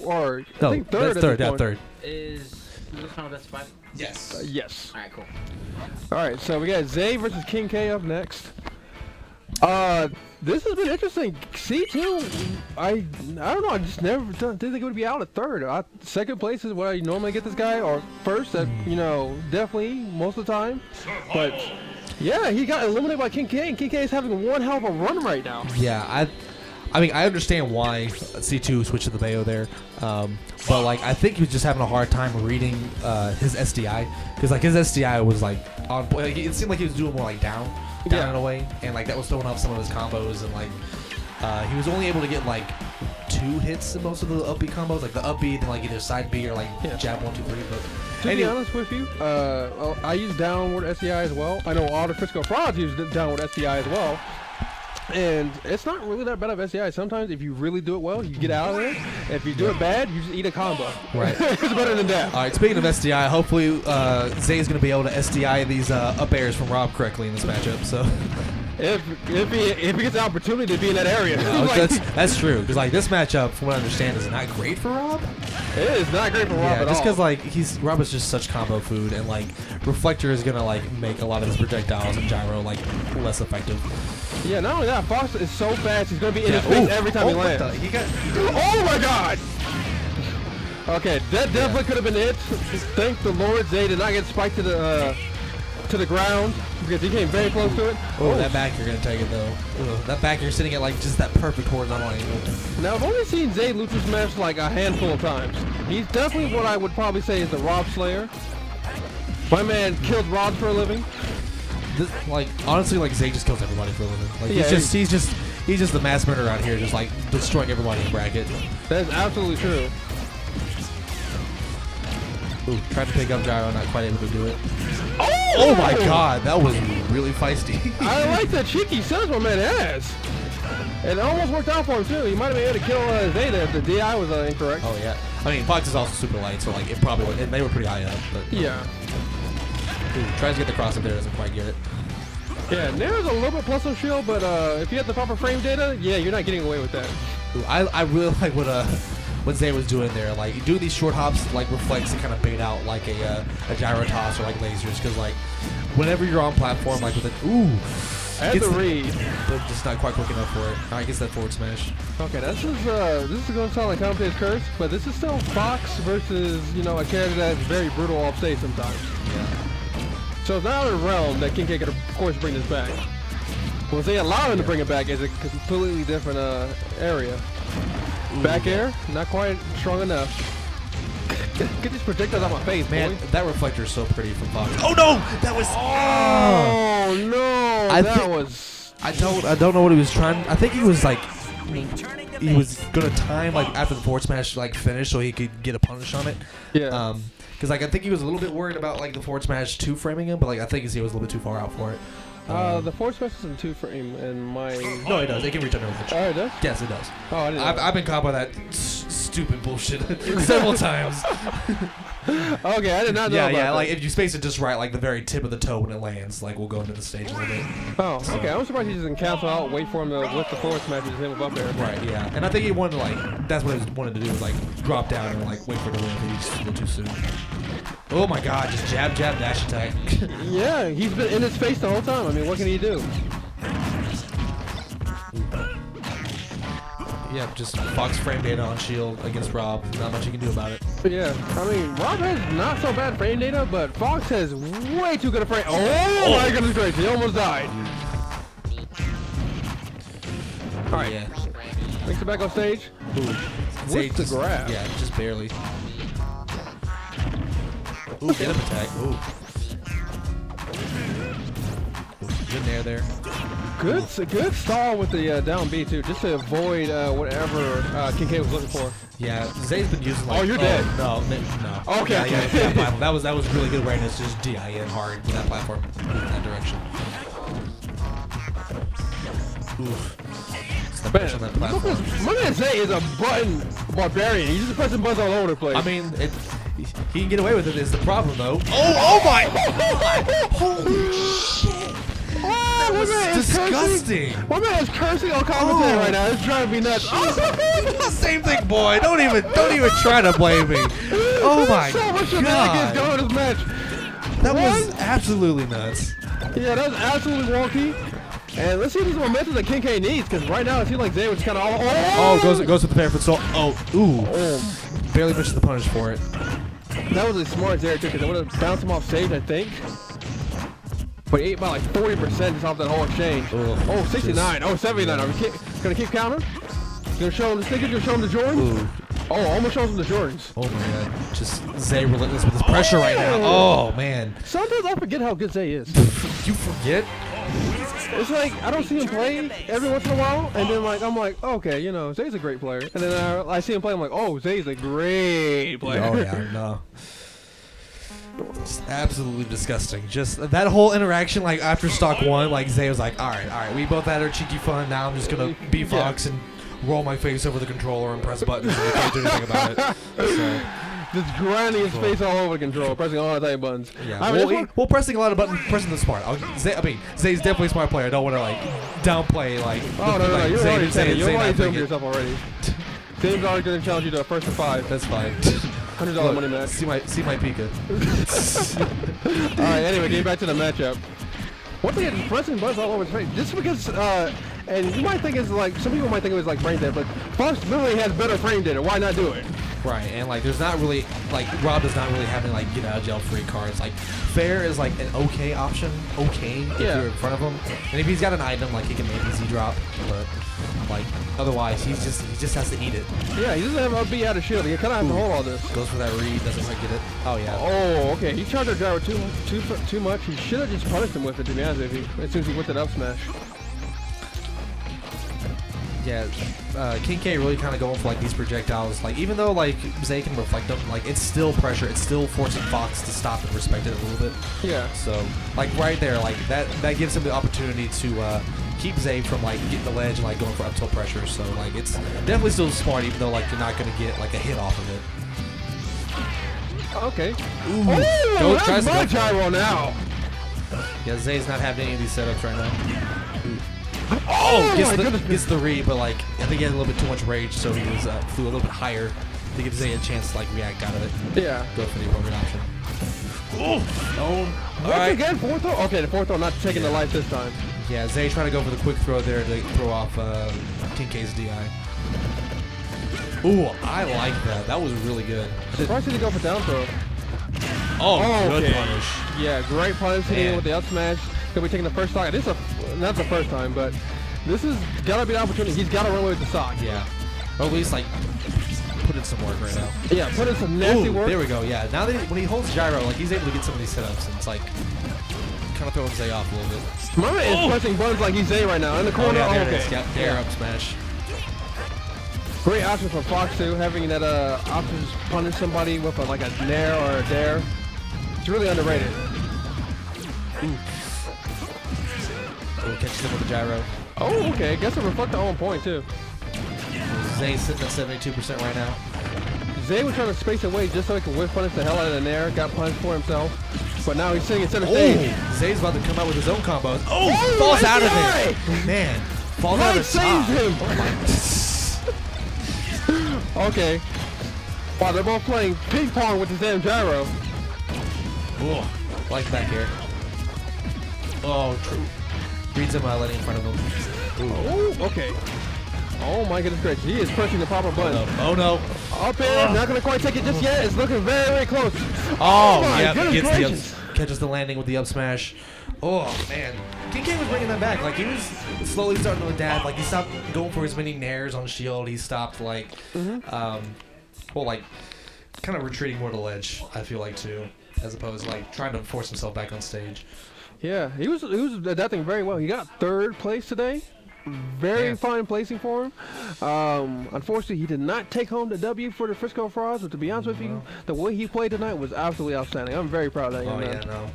or I No, think third. that's third. Yeah, third. Is is this final best of five? Yes. Uh, yes. All right, cool. All right, so we got Zei versus King K up next. Uh, this has been interesting. C2, I I don't know. I just never didn't think it would be out at third. I, second place is where I normally get this guy, or first. That you know, definitely most of the time. But yeah, he got eliminated by King K, and King K is having one hell of a run right now. Yeah, I, I mean, I understand why C2 switched to the Bayo there, um, but like I think he was just having a hard time reading uh, his SDI because like his SDI was like on point. Like, it seemed like he was doing more like down, down Yeah. in a way, and like that was throwing off some of his combos, and like uh, he was only able to get like two hits in most of the up B combos, like the up B and like either side B or like Yeah. jab one two three. But To be honest with you, uh, I use downward SDI as well. I know all the Frisco frauds use downward SDI as well. And it's not really that bad of SDI. Sometimes if you really do it well, you get out of there. If you do it bad, you just eat a combo. Right. it's better than that. All right, speaking of SDI, hopefully uh, Zei is going to be able to SDI these uh, up airs from Rob correctly in this matchup. So If if he if he gets the opportunity to be in that area, Uh, like, that's that's true because like this matchup, from what I understand, is not great for Rob. it is not great for Rob yeah, at just because like he's Rob is just such combo food, and like Reflector is gonna like make a lot of his projectiles and gyro like less effective. yeah, not only that, Fox is so fast. He's gonna be in Yeah, his face every time oh, he lands. the- he got Oh my god! Okay, that definitely could have been it. Thank the Lord Zei did not get spiked to the uh, to the ground because he came very close to it. Oh, oh that back you're gonna take it though. Ugh, that back you're sitting at like just that perfect horizontal angle. Now I've only seen Zei Lucha Smash like a handful of times. He's definitely what I would probably say is the Rob Slayer. My man killed Robs for a living. This, like honestly, like Zei just kills everybody for a living. Like Yeah, he's just he's just he's just the mass murderer out here, just like destroying everybody in bracket. That is absolutely true. Ooh, tried to pick up gyro, not quite able to do it. Oh, Oh my god, that was really feisty. I like the cheeky sense my man has. And it almost worked out for him too. He might have been able to kill uh, there if the DI was uh, incorrect. oh yeah. I mean, Fox is also super light, so like it probably would, and they were pretty high up. But Yeah. ooh, tries to get the cross up there, doesn't quite get it. Yeah, Nair's a little bit plus of shield, but uh, if you have the proper frame data, yeah, you're not getting away with that. Ooh, I I really like what uh what Zei was doing there. Like you do these short hops, like reflex to kind of bait out like a uh, a gyro toss or like lasers, because like whenever you're on platform, like with a ooh. I have the- read. But just not quite quick enough for it. Right, guess that forward smash. Okay, this is uh, this is going to sound like commentator's curse, but this is still Fox versus you know a character that's very brutal off stage sometimes. Yeah. So it's not the realm that King K could of course bring this back. Well, they allow him to bring it back, it's a completely different uh, area. Back air, not quite strong enough. Get these projectiles out my face, Man, boy. that reflector is so pretty from Fox. Oh no, that was. Oh no, I that thi- was. I don't. I don't know what he was trying. I think he was like. He was gonna time like after the forward smash like finish so he could get a punish on it. Yeah. Um, because like I think he was a little bit worried about like the forward smash two framing him, but like I think he was a little bit too far out for it. Uh, the force smash is in two frame, and my. no, it does. It can reach under the Oh, it does. Yes, it does. Oh, I didn't. know I've. I've been caught by that s- stupid bullshit several times. Okay, I did not know yeah, about yeah. that. Like if you space it just right, like the very tip of the toe when it lands, like we'll go into the stage a little bit. Oh, okay. I'm surprised he doesn't cancel out, wait for him to lift the force smash and just hit him up there. Right, yeah. And I think he wanted to like that's what he wanted to do was like drop down and like wait for to win, he just little too soon. Oh my god, just jab jab dash attack. Yeah, he's been in his face the whole time. I mean, what can he do? yeah, just Fox frame data on shield against Rob. Not much you can do about it. Yeah, I mean, Rob has not so bad frame data, but Fox has way too good a frame. Oh, oh. my goodness gracious, he almost died. All right, yeah. Makes it back on stage. Ooh. With the grab. Yeah, just barely. Ooh, get him attack. Ooh. Good nair there. Good, good stall with the uh, down B too, just to avoid uh, whatever uh, King K was looking for. Yeah, Zei's been using like. Oh, you're dead. No, no. Okay. Yeah, yeah, that, that was that was really good awareness. Just DIN hard with that platform in that direction. Oof. It's Man, that platform. my man Zei is a button barbarian. He's just pressing buttons all over the place. I mean, it, he can get away with it. Is the problem though? Oh, oh my! Holy shit! Oh, that was man cursing. disgusting. My man is cursing on commentary Oh. right now. It's driving me nuts. Oh, Same thing, boy. Don't even don't even try to blame me. Oh my so much shenanigans god, going in this match. that was absolutely nuts. Yeah, that's absolutely wonky. And let's see if this momentum that King K needs, because right now it seems like Zei was kind of all. Oh, oh, goes goes with the parapet soul. Oh, ooh, Oh, barely misses the punish for it. That was a smart Zei too, because it would have bounced him off stage, I think. But he ate by like 40% just off that whole exchange. Ugh, oh, 69. Oh, 79. Are we keep, gonna keep counting? Gonna show him the stickers? Gonna show him the Jordans? Ooh. Oh, almost shows him the Jordans. Oh my god, just Zei relentless with his pressure right now. Oh, oh man, Sometimes I forget how good Zei is. you forget? It's like I don't see him play every once in a while, and then like I'm like, okay, you know, Zei's a great player, and then I, I see him play, I'm like, oh, Zei's a great player. Oh yeah, no. It's absolutely disgusting. Just that whole interaction, like after stock one, like Zei was like, "All right, all right, we both had our cheeky fun. Now I'm just gonna be Yeah. Fox and roll my face over the controller and press buttons, and can't do anything about it." So, Just grinding his face all over the control, pressing all the same buttons. yeah, I mean, well, one- well, pressing a lot of buttons, pressing the smart. I'll, Zei, I mean, Zei's definitely a smart player. I don't want to like downplay like. oh no, no, no, like, you're Zei- already Zei- saying You're Zei already doing yourself already. Dame's already gonna challenge you to a first to five, That's fine. hundred dollar money match. See my see my Pika. All right, anyway, getting back to the matchup. One thing is pressing buttons all over his face, just because, uh, and you might think it's like, some people might think it was like brain dead, but Fox literally has better frame data. Why not do it? Right, and like there's not really like Rob does not really have any like get out of jail free cards. Like fair is like an okay option, okay if Yeah. you're in front of him, and if he's got an item like he can make Z drop, but like otherwise he's just he just has to eat it. Yeah, he doesn't have a beat out of shield. He kind of has to hold all this. Goes for that read, doesn't quite get it. Oh yeah. Oh, okay. He charged our gyro too, too, too much. He should have just punished him with it, to be honest with you, as soon as he whipped it up smash. Yeah, uh, King K really kind of going for like these projectiles. Like even though like Zei can reflect them, like it's still pressure. It's still forcing Fox to stop and respect it a little bit. Yeah. So like right there, like that that gives him the opportunity to uh, keep Zei from like getting the ledge and like going for up tilt pressure. So like it's definitely still smart, even though like you're not gonna get like a hit off of it. Okay. Ooh, Oh, Go- that's tries to my go gyro now. Yeah, Zei's not having any of these setups right now. Oh, gets the goodness. gets the read, but like I think he had a little bit too much rage, so he was uh, flew a little bit higher to give Zei a chance to like react out of it. Yeah. Go for the appropriate option. Oh, no. All Once right. again, fourth throw. Okay, the fourth throw not taking the life this time. Yeah, Zei trying to go for the quick throw there to throw off uh, King K's DI. Ooh, I like that. That was really good. Surprised he didn't go for down throw. Oh, Oh, good okay. punish. Yeah, great punish hitting with the up smash. Gonna be taking the first stock. This is a, not the first time, but this is gotta be the opportunity. He's gotta run away with the stock. Yeah. Or at least like put in some work right now. Yeah, put in some nasty Ooh, work. There we go. Yeah. Now that he, when he holds gyro, like he's able to get some of these setups, and it's like kind of throwing Zei off a little bit. My man is pressing buttons like he's A right now in the Oh corner. yeah, there okay. it is. Yep, there up smash. Great option for Fox too, having that uh option to punish somebody with a, like a nair or a dair. It's really underrated. Ooh, catches him with the gyro. Oh, okay. Guess it reflected on point too. Zei's sitting at 72% right now. Zei was trying to space away just so he could whiff punish the hell out of the nair. Got punished for himself. But now he's sitting in center stage. Oh, Zei's about to come out with his own combos. Oh, Oh, falls out of it. Man, falls out of the top. him. Oh, okay. Wow, they're both playing ping pong with the damn gyro. Ooh, like back here. Oh, true. Reads him uh, letting in front of him. Oh, okay. Oh my goodness gracious. He is pressing the proper Oh button. no. Oh no. Up in, not gonna quite take it just yet. It's looking very, very close. Oh, my yeah, the up, catches the landing with the up smash. Oh man, King K was bringing that back. Like he was slowly starting to adapt. Like he stopped going for as many nairs on shield. He stopped like, Mm-hmm. um, well, like kind of retreating more to the ledge. I feel like too, as opposed to like trying to force himself back on stage. Yeah, he was he was adapting very well. He got third place today. Very Yeah. fine placing for him. Um, unfortunately, he did not take home the W for the Frisco Frauds, but to be honest with you, the way he played tonight was absolutely outstanding. I'm very proud of that young Oh man. yeah, no.